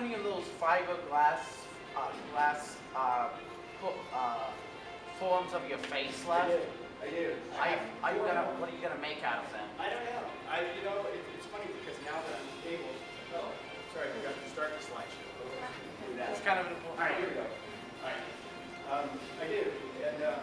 Any of those fiberglass, uh, glass, uh, uh, forms of your face I left? do, I do. Are you, are you gonna, what are you gonna make out of them? I don't know. I, you know, it, it's funny because now that I'm able, oh, sorry, I forgot to start the slideshow. That's kind of an important. All right, here we go. All right. Um, I do, and, uh,